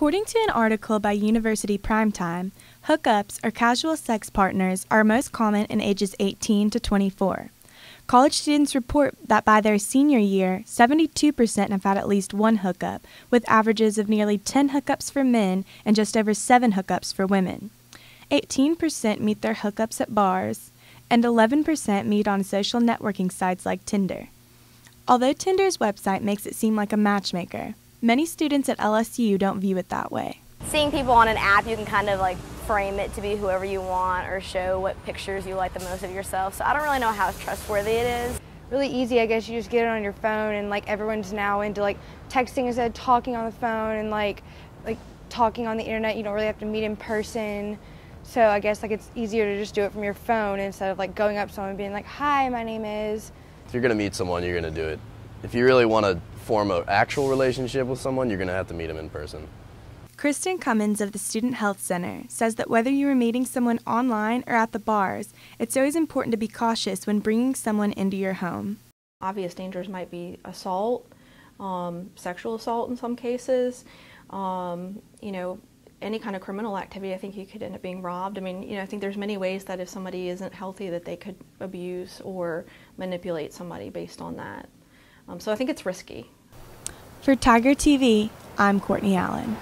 According to an article by University Primetime, hookups or casual sex partners are most common in ages 18 to 24. College students report that by their senior year, 72% have had at least one hookup, with averages of nearly 10 hookups for men and just over 7 hookups for women. 18% meet their hookups at bars, and 11% meet on social networking sites like Tinder. Although Tinder's website makes it seem like a matchmaker, many students at LSU don't view it that way. Seeing people on an app, you can kind of like frame it to be whoever you want or show what pictures you like the most of yourself. So I don't really know how trustworthy it is. Really easy, I guess you just get it on your phone and like everyone's now into like texting instead of talking on the phone and like like talking on the internet. You don't really have to meet in person. So I guess like it's easier to just do it from your phone instead of like going up to someone and being like, "Hi, my name is." If you're gonna meet someone, you're gonna do it. If you really want to form an actual relationship with someone, you're gonna have to meet them in person. Kristen Cummins of the Student Health Center says that whether you are meeting someone online or at the bars, it's always important to be cautious when bringing someone into your home. Obvious dangers might be assault, um, sexual assault in some cases, um, you know, any kind of criminal activity. I think you could end up being robbed. I mean, you know, I think there's many ways that if somebody isn't healthy, that they could abuse or manipulate somebody based on that. Um, so I think it's risky. For Tiger TV, I'm Courtney Allen.